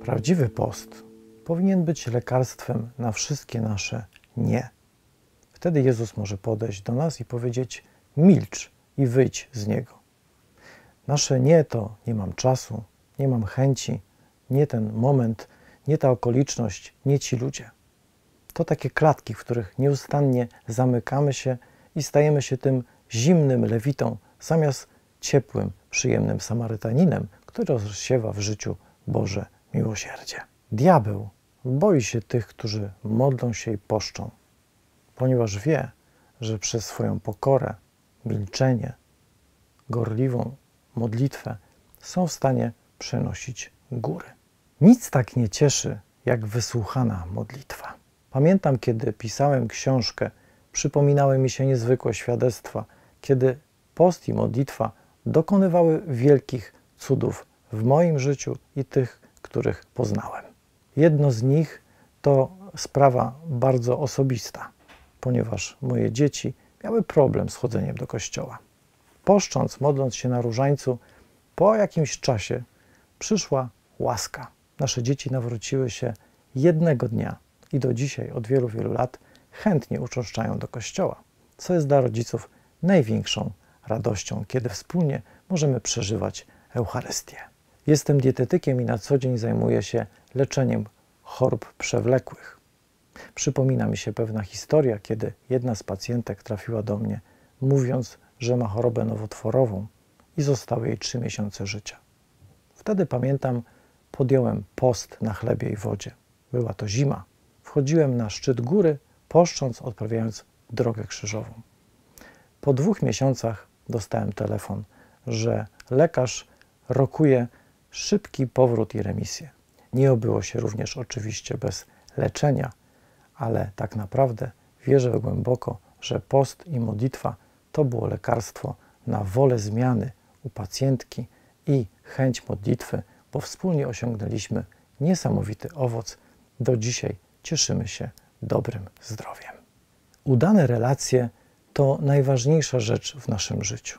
Prawdziwy post powinien być lekarstwem na wszystkie nasze nie. Wtedy Jezus może podejść do nas i powiedzieć: milcz i wyjdź z niego. Nasze nie to nie mam czasu, nie mam chęci, nie ten moment, nie ta okoliczność, nie ci ludzie. To takie klatki, w których nieustannie zamykamy się i stajemy się tym zimnym lewitą, zamiast ciepłym, przyjemnym Samarytaninem, który rozsiewa w życiu Boże miłosierdzie. Diabeł boi się tych, którzy modlą się i poszczą, ponieważ wie, że przez swoją pokorę, milczenie, gorliwą modlitwę są w stanie przenosić góry. Nic tak nie cieszy, jak wysłuchana modlitwa. Pamiętam, kiedy pisałem książkę, przypominały mi się niezwykłe świadectwa, kiedy post i modlitwa dokonywały wielkich cudów w moim życiu i tych, których poznałem. Jedno z nich to sprawa bardzo osobista, ponieważ moje dzieci miały problem z chodzeniem do kościoła. Poszcząc, modląc się na różańcu, po jakimś czasie przyszła łaska. Nasze dzieci nawróciły się jednego dnia i do dzisiaj, od wielu, wielu lat, chętnie uczęszczają do kościoła, co jest dla rodziców największą radością, kiedy wspólnie możemy przeżywać Eucharystię. Jestem dietetykiem i na co dzień zajmuję się leczeniem chorób przewlekłych. Przypomina mi się pewna historia, kiedy jedna z pacjentek trafiła do mnie, mówiąc, że ma chorobę nowotworową i zostały jej trzy miesiące życia. Wtedy pamiętam, podjąłem post na chlebie i wodzie. Była to zima. Wchodziłem na szczyt góry, poszcząc, odprawiając drogę krzyżową. Po dwóch miesiącach dostałem telefon, że lekarz rokuje szybki powrót i remisję. Nie obyło się również oczywiście bez leczenia, ale tak naprawdę wierzę głęboko, że post i modlitwa to było lekarstwo na wolę zmiany u pacjentki i chęć modlitwy, bo wspólnie osiągnęliśmy niesamowity owoc. Do dzisiaj cieszymy się dobrym zdrowiem. Udane relacje to najważniejsza rzecz w naszym życiu.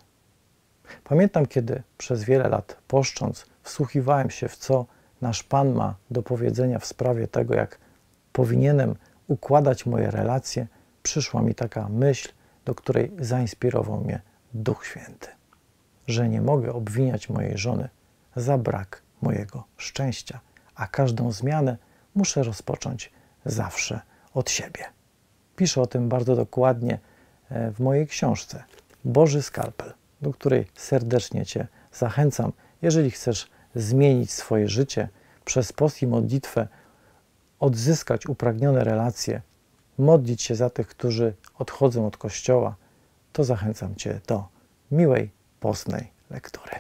Pamiętam, kiedy przez wiele lat poszcząc, wsłuchiwałem się w co nasz Pan ma do powiedzenia w sprawie tego, jak powinienem układać moje relacje, przyszła mi taka myśl, do której zainspirował mnie Duch Święty, że nie mogę obwiniać mojej żony za brak mojego szczęścia, a każdą zmianę muszę rozpocząć zawsze od siebie. Piszę o tym bardzo dokładnie e, w mojej książce Boży Skalpel, do której serdecznie Cię zachęcam, jeżeli chcesz zmienić swoje życie przez post i modlitwę, odzyskać upragnione relacje, modlić się za tych, którzy odchodzą od kościoła, to zachęcam Cię do miłej, postnej lektury.